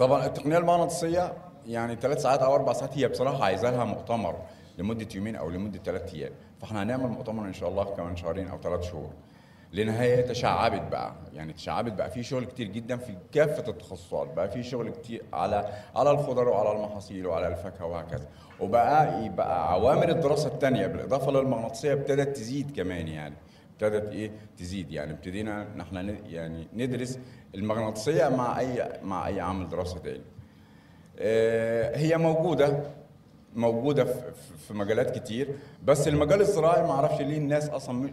طبعا التقنية المغناطيسية يعني ثلاث ساعات أو أربع ساعات هي بصراحة عايزه لها مؤتمر لمدة يومين أو لمدة ثلاث أيام. فإحنا هنعمل مؤتمر إن شاء الله كمان شهرين أو ثلاث شهور. لانها هي تشعبت بقى. يعني تشعبت بقى. في شغل كتير جدا في كافة التخصصات. بقى في شغل كتير على على الخضر وعلى المحاصيل وعلى الفاكهة وهكذا. وبقى يبقى عوامل الدراسة الثانية بالإضافة للمغناطيسية ابتدت تزيد كمان يعني. ابتدت إيه تزيد. يعني ابتدينا نحن يعني ندرس المغناطيسية مع أي مع أي عامل دراسه تاني. آه، هي موجودة موجودة في, مجالات كتير بس المجال الزراعي ما أعرفش ليه الناس أصلا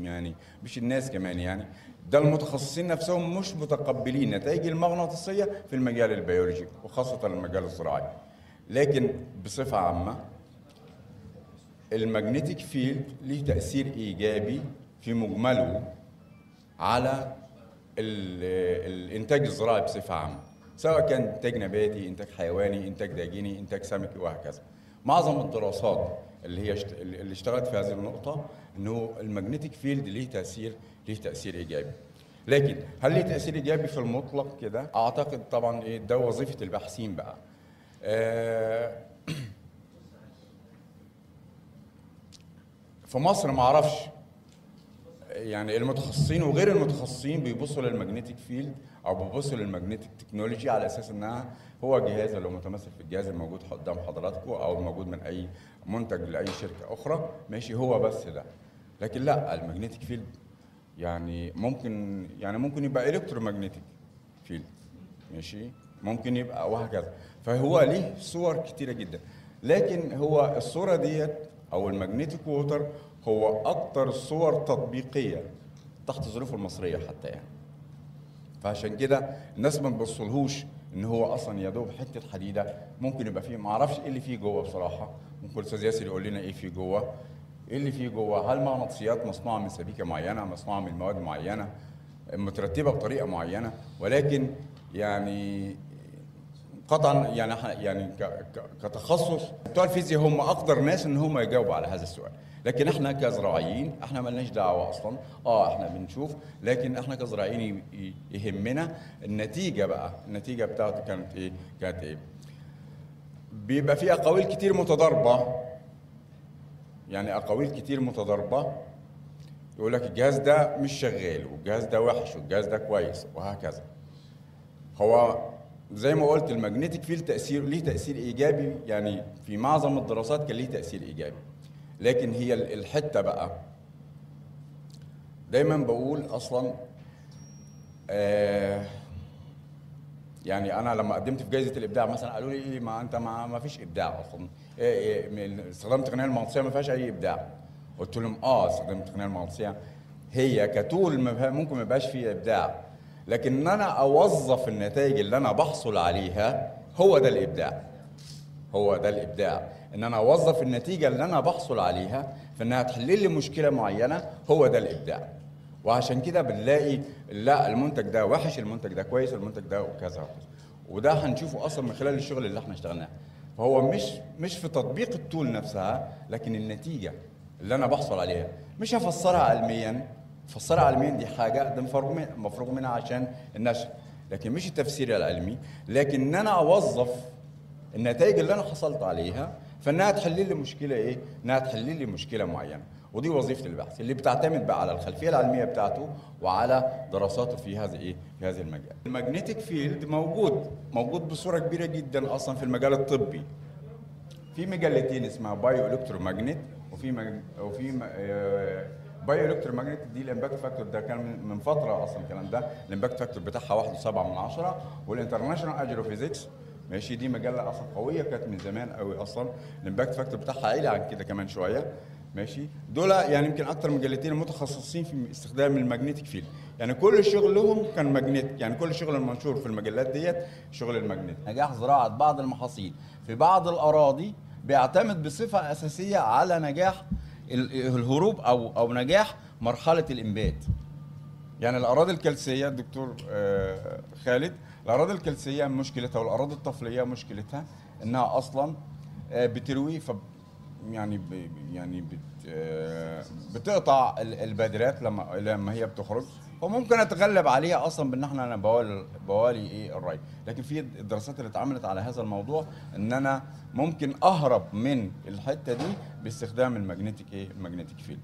يعني مش الناس كمان يعني ده المتخصصين نفسهم مش متقبلين نتائج المغناطيسية في المجال البيولوجي وخاصة المجال الزراعي. لكن بصفة عامة ال magnetic field ليه تأثير إيجابي في مجمله على الإنتاج الزراعي بصفة عامة. سواء كان إنتاج نباتي إنتاج حيواني إنتاج داجيني إنتاج سمكي وهكذا. معظم الدراسات اللي هي اللي اشتغلت في هذه النقطة إنه المagnetic فيلد ليه تأثير ليه تأثير إيجابي. لكن هل ليه تأثير إيجابي في المطلق كده؟ أعتقد طبعا إيه ده وظيفة الباحثين بقى. آه في مصر ما أعرفش يعني المتخصصين وغير المتخصصين بيبصوا لل magnetic field أو بيبصوا لل magnetic technology على أساس إنها هو جهاز اللي متمثل في الجهاز الموجود قدام حضراتكم أو موجود من أي منتج لأي شركة أخرى. ماشي هو بس ده. لكن لأ ال magnetic field يعني ممكن يعني ممكن يبقى electromagnetic field ماشي؟ ممكن يبقى وهكذا. فهو ليه صور كتيرة جدا. لكن هو الصورة ديت أو المagnetic ووتر هو أكتر الصور تطبيقية تحت الظروف المصرية حتى يعني. فعشان كده الناس ما تبصلهوش إن هو أصلا يا دوب حتة حديدة ممكن يبقى فيه. ما أعرفش إيه اللي فيه جوه بصراحة. ممكن الأستاذ ياسر يقول لنا إيه فيه جوه. إيه اللي فيه جوه؟ هل مغناطيسيات مصنوعة من سبيكة معينة؟ مصنوعة من مواد معينة؟ مترتبة بطريقة معينة؟ ولكن يعني قطعا يعني يعني كتخصص. بتوع الفيزياء هم أقدر ناس إن هم يجاوبوا على هذا السؤال. لكن إحنا كزراعيين إحنا مالناش دعوة أصلا. آه إحنا بنشوف لكن إحنا كزراعيين يهمنا النتيجة بقى. النتيجة بتاعته كانت إيه؟ كانت إيه؟ بيبقى في أقاويل كتير متضاربة. يعني أقاويل كتير متضاربة. يقول لك الجهاز ده مش شغال والجهاز ده وحش والجهاز ده كويس وهكذا. هو زي ما قلت المagnetic فيلد تأثير ليه تأثير إيجابي. يعني في معظم الدراسات كان ليه تأثير إيجابي. لكن هي الحتة بقى. دايما بقول أصلا آه يعني أنا لما قدمت في جائزه الإبداع مثلا قالوا لي إيه ما أنت ما, ما فيش إبداع أصلا. إيه إيه استخدام التقنيه المغناطيسيه ما فيهاش أي إبداع. قلت لهم آه استخدام التقنيه المغناطيسيه هي كتول ممكن ما يبقاش فيه إبداع. لكن إن أنا أوظف النتائج اللي أنا بحصل عليها هو ده الإبداع. هو ده الإبداع. إن أنا أوظف النتيجة اللي أنا بحصل عليها في إنها تحل لي مشكلة معينة هو ده الإبداع. وعشان كده بنلاقي لا المنتج ده وحش المنتج ده كويس المنتج ده وكذا. وده هنشوفه أصلا من خلال الشغل اللي إحنا اشتغلناه. فهو مش مش في تطبيق التول نفسها لكن النتيجة اللي أنا بحصل عليها مش هفسرها علميا فسرها علميا دي حاجة ده مفروغ منها عشان النشر لكن مش التفسير العلمي لكن إن أنا أوظف النتائج اللي أنا حصلت عليها فإنها تحل لي مشكلة إيه؟ إنها تحل لي مشكلة معينة ودي وظيفة البحث اللي بتعتمد بقى على الخلفية العلمية بتاعته وعلى دراساته في هذا إيه؟ في هذا المجال. ال magnetic field موجود موجود بصورة كبيرة جدا أصلا في المجال الطبي. في مجلتين اسمها Bioelectromagnet وفي مج... وفي Bioelectromagnet دي ال impact factor ده كان من فترة أصلا الكلام ده. ال impact factor بتاعها 1.7 من 10 وال International Agrophysics ماشي دي مجلة أصلا قوية كانت من زمان قوي أصلا. ال impact factor بتاعها عالي عن كده كمان شوية ماشي. دول يعني يمكن أكتر مجلتين متخصصين في استخدام ال magnetic field. يعني كل شغلهم كان magnet يعني كل شغل المنشور في المجلات ديت شغل الماجنت. نجاح زراعة بعض المحاصيل. في بعض الأراضي بيعتمد بصفة أساسية على نجاح الهروب أو أو نجاح مرحلة الإنبات. يعني الاراضي الكلسيه الدكتور خالد الاراضي الكلسيه مشكلتها والاراضي الطفلية مشكلتها إنها أصلا بتروي ف يعني يعني بت بتقطع البادرات لما لما هي بتخرج. وممكن أتغلب عليها أصلا بإن إحنا أنا بوالي بوالي إيه الري لكن في الدراسات اللي اتعملت على هذا الموضوع إن أنا ممكن أهرب من الحتة دي باستخدام المagnetic إيه المagnetic فيلد.